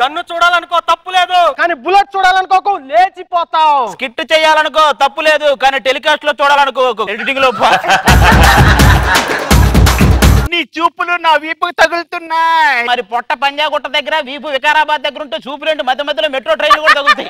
Gun చూడాలనుకో తప్పు లేదు. కానీ బుల్లెట్ చూడాలనుకోకు లేచిపోతావు. స్కిట్ చేయాలనుకో తప్పు లేదు కానీ టెలికాస్ట్లో చూడాలనుకో ఎడిటింగ్లో నీ చూపులు నా వీపుకు తగులుతున్నాయి. మరి పొట్ట పంజాగుట్ట దగ్గర వీపు వికారాబాద్ దగ్గర ఉంటే చూపు రెండు మధ్య మధ్యలో మెట్రో ట్రైన్ కూడా తగులుతాయి.